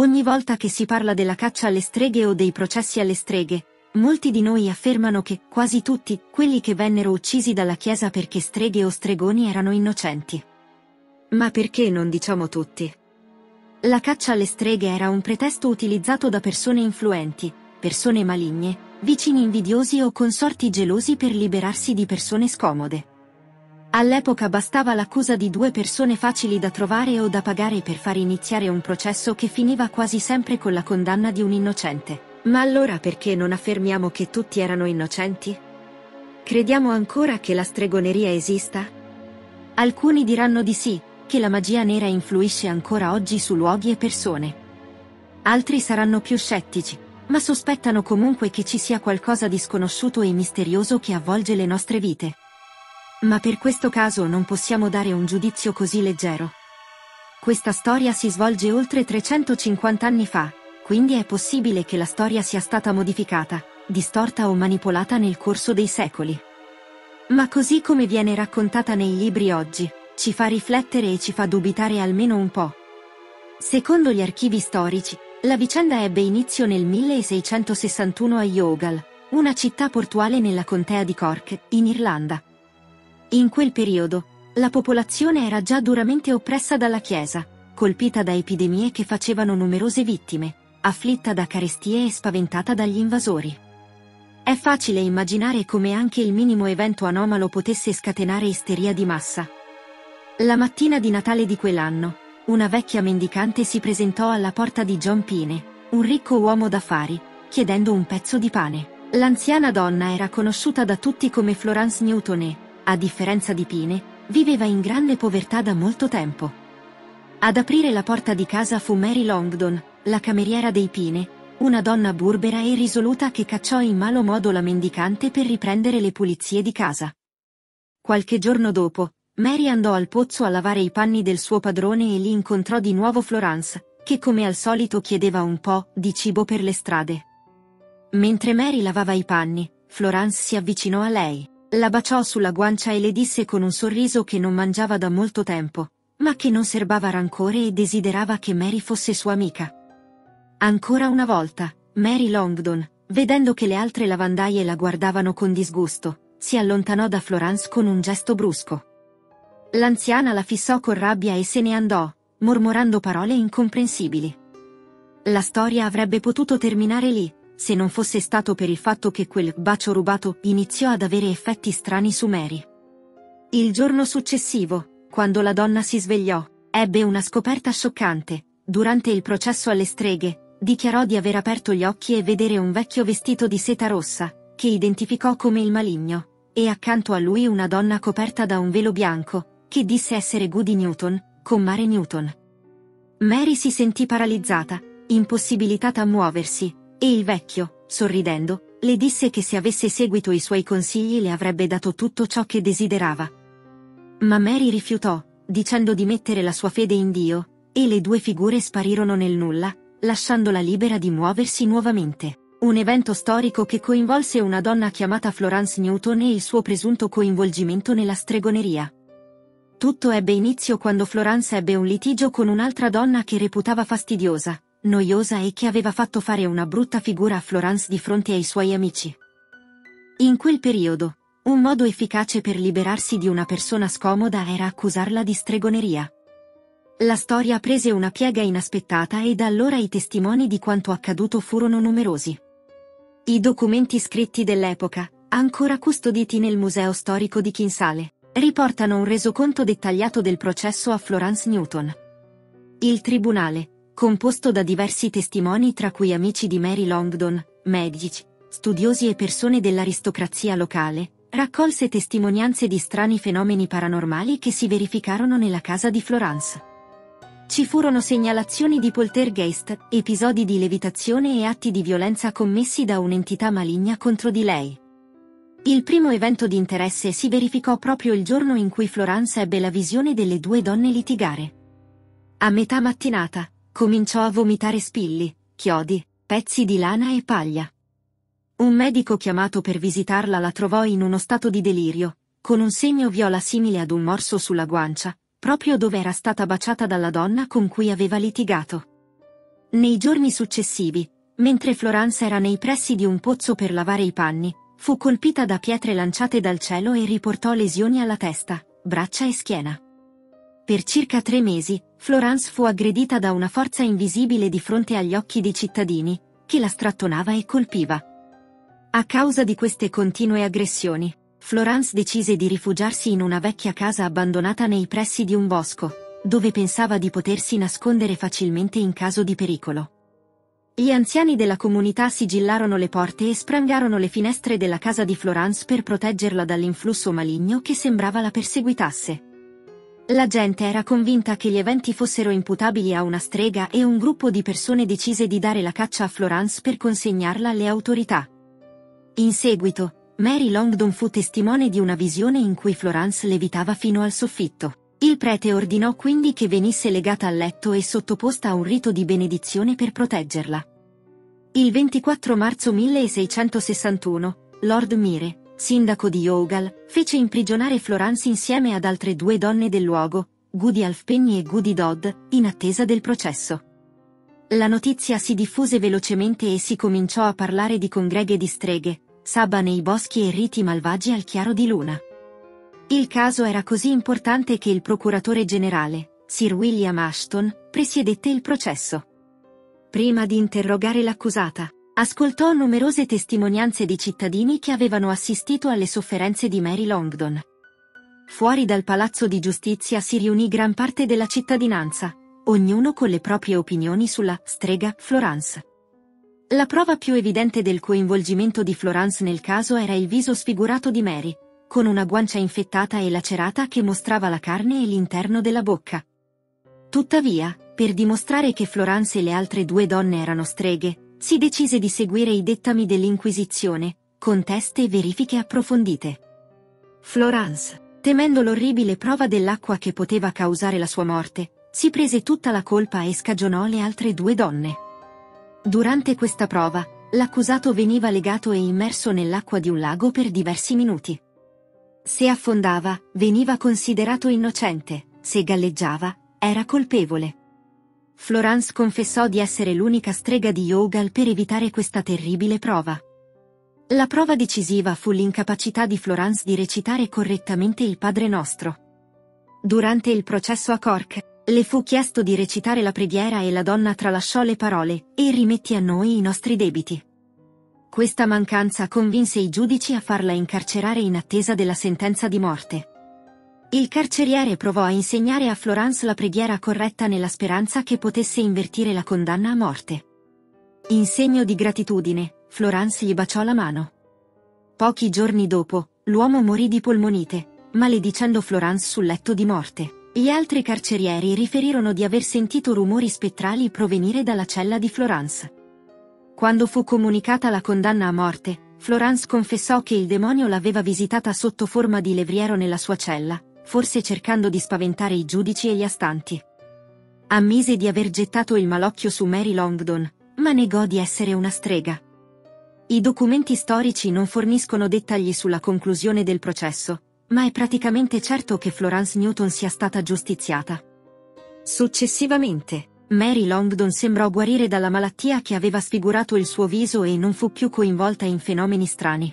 Ogni volta che si parla della caccia alle streghe o dei processi alle streghe, molti di noi affermano che, quasi tutti, quelli che vennero uccisi dalla Chiesa perché streghe o stregoni erano innocenti. Ma perché non diciamo tutti? La caccia alle streghe era un pretesto utilizzato da persone influenti, persone maligne, vicini invidiosi o consorti gelosi per liberarsi di persone scomode. All'epoca bastava l'accusa di due persone facili da trovare o da pagare per far iniziare un processo che finiva quasi sempre con la condanna di un innocente. Ma allora perché non affermiamo che tutti erano innocenti? Crediamo ancora che la stregoneria esista? Alcuni diranno di sì, che la magia nera influisce ancora oggi su luoghi e persone. Altri saranno più scettici, ma sospettano comunque che ci sia qualcosa di sconosciuto e misterioso che avvolge le nostre vite. Ma per questo caso non possiamo dare un giudizio così leggero. Questa storia si svolge oltre 350 anni fa, quindi è possibile che la storia sia stata modificata, distorta o manipolata nel corso dei secoli. Ma così come viene raccontata nei libri oggi, ci fa riflettere e ci fa dubitare almeno un po'. Secondo gli archivi storici, la vicenda ebbe inizio nel 1661 a Youghal, una città portuale nella contea di Cork, in Irlanda. In quel periodo, la popolazione era già duramente oppressa dalla Chiesa, colpita da epidemie che facevano numerose vittime, afflitta da carestie e spaventata dagli invasori. È facile immaginare come anche il minimo evento anomalo potesse scatenare isteria di massa. La mattina di Natale di quell'anno, una vecchia mendicante si presentò alla porta di John Pine, un ricco uomo d'affari, chiedendo un pezzo di pane. L'anziana donna era conosciuta da tutti come Florence Newton e, a differenza di Pine, viveva in grande povertà da molto tempo. Ad aprire la porta di casa fu Mary Longdon, la cameriera dei Pine, una donna burbera e risoluta che cacciò in malo modo la mendicante per riprendere le pulizie di casa. Qualche giorno dopo, Mary andò al pozzo a lavare i panni del suo padrone e lì incontrò di nuovo Florence, che come al solito chiedeva un po' di cibo per le strade. Mentre Mary lavava i panni, Florence si avvicinò a lei. La baciò sulla guancia e le disse con un sorriso che non mangiava da molto tempo, ma che non serbava rancore e desiderava che Mary fosse sua amica. Ancora una volta, Mary Longdon, vedendo che le altre lavandaie la guardavano con disgusto, si allontanò da Florence con un gesto brusco. L'anziana la fissò con rabbia e se ne andò, mormorando parole incomprensibili. La storia avrebbe potuto terminare lì, se non fosse stato per il fatto che quel bacio rubato iniziò ad avere effetti strani su Mary. Il giorno successivo, quando la donna si svegliò, ebbe una scoperta scioccante. Durante il processo alle streghe, dichiarò di aver aperto gli occhi e vedere un vecchio vestito di seta rossa, che identificò come il maligno, e accanto a lui una donna coperta da un velo bianco, che disse essere Goody Newton, con Mare Newton. Mary si sentì paralizzata, impossibilitata a muoversi, e il vecchio, sorridendo, le disse che se avesse seguito i suoi consigli le avrebbe dato tutto ciò che desiderava. Ma Mary rifiutò, dicendo di mettere la sua fede in Dio, e le due figure sparirono nel nulla, lasciandola libera di muoversi nuovamente. Un evento storico che coinvolse una donna chiamata Florence Newton e il suo presunto coinvolgimento nella stregoneria. Tutto ebbe inizio quando Florence ebbe un litigio con un'altra donna che reputava fastidiosa, noiosa e che aveva fatto fare una brutta figura a Florence di fronte ai suoi amici. In quel periodo, un modo efficace per liberarsi di una persona scomoda era accusarla di stregoneria. La storia prese una piega inaspettata e da allora i testimoni di quanto accaduto furono numerosi. I documenti scritti dell'epoca, ancora custoditi nel Museo Storico di Kinsale, riportano un resoconto dettagliato del processo a Florence Newton. Il tribunale, composto da diversi testimoni tra cui amici di Mary Longdon, medici, studiosi e persone dell'aristocrazia locale, raccolse testimonianze di strani fenomeni paranormali che si verificarono nella casa di Florence. Ci furono segnalazioni di poltergeist, episodi di levitazione e atti di violenza commessi da un'entità maligna contro di lei. Il primo evento di interesse si verificò proprio il giorno in cui Florence ebbe la visione delle due donne litigare. A metà mattinata, Cominciò a vomitare spilli, chiodi, pezzi di lana e paglia. Un medico chiamato per visitarla la trovò in uno stato di delirio, con un segno viola simile ad un morso sulla guancia, proprio dove era stata baciata dalla donna con cui aveva litigato. Nei giorni successivi, mentre Florence era nei pressi di un pozzo per lavare i panni, fu colpita da pietre lanciate dal cielo e riportò lesioni alla testa, braccia e schiena. Per circa tre mesi, Florence fu aggredita da una forza invisibile di fronte agli occhi dei cittadini, che la strattonava e colpiva. A causa di queste continue aggressioni, Florence decise di rifugiarsi in una vecchia casa abbandonata nei pressi di un bosco, dove pensava di potersi nascondere facilmente in caso di pericolo. Gli anziani della comunità sigillarono le porte e sprangarono le finestre della casa di Florence per proteggerla dall'influsso maligno che sembrava la perseguitasse. La gente era convinta che gli eventi fossero imputabili a una strega e un gruppo di persone decise di dare la caccia a Florence per consegnarla alle autorità. In seguito, Mary Longdon fu testimone di una visione in cui Florence levitava fino al soffitto. Il prete ordinò quindi che venisse legata al letto e sottoposta a un rito di benedizione per proteggerla. Il 24 marzo 1661, Lord Mire, sindaco di Youghal, fece imprigionare Florence insieme ad altre due donne del luogo, Goody Alfpenny e Goody Dodd, in attesa del processo. La notizia si diffuse velocemente e si cominciò a parlare di congreghe di streghe, sabba nei boschi e riti malvagi al chiaro di luna. Il caso era così importante che il procuratore generale, Sir William Ashton, presiedette il processo. Prima di interrogare l'accusata, ascoltò numerose testimonianze di cittadini che avevano assistito alle sofferenze di Mary Longdon. Fuori dal palazzo di giustizia si riunì gran parte della cittadinanza, ognuno con le proprie opinioni sulla strega Florence. La prova più evidente del coinvolgimento di Florence nel caso era il viso sfigurato di Mary, con una guancia infettata e lacerata che mostrava la carne e l'interno della bocca. Tuttavia, per dimostrare che Florence e le altre due donne erano streghe, si decise di seguire i dettami dell'Inquisizione, con test e verifiche approfondite. Florence, temendo l'orribile prova dell'acqua che poteva causare la sua morte, si prese tutta la colpa e scagionò le altre due donne. Durante questa prova, l'accusato veniva legato e immerso nell'acqua di un lago per diversi minuti. Se affondava, veniva considerato innocente, se galleggiava, era colpevole. Florence confessò di essere l'unica strega di Youghal per evitare questa terribile prova. La prova decisiva fu l'incapacità di Florence di recitare correttamente il Padre Nostro. Durante il processo a Cork, le fu chiesto di recitare la preghiera e la donna tralasciò le parole, e rimetti a noi i nostri debiti. Questa mancanza convinse i giudici a farla incarcerare in attesa della sentenza di morte. Il carceriere provò a insegnare a Florence la preghiera corretta nella speranza che potesse invertire la condanna a morte. In segno di gratitudine, Florence gli baciò la mano. Pochi giorni dopo, l'uomo morì di polmonite, maledicendo Florence sul letto di morte. Gli altri carcerieri riferirono di aver sentito rumori spettrali provenire dalla cella di Florence. Quando fu comunicata la condanna a morte, Florence confessò che il demonio l'aveva visitata sotto forma di levriero nella sua cella, forse cercando di spaventare i giudici e gli astanti. Ammise di aver gettato il malocchio su Mary Longdon, ma negò di essere una strega. I documenti storici non forniscono dettagli sulla conclusione del processo, ma è praticamente certo che Florence Newton sia stata giustiziata. Successivamente, Mary Longdon sembrò guarire dalla malattia che aveva sfigurato il suo viso e non fu più coinvolta in fenomeni strani.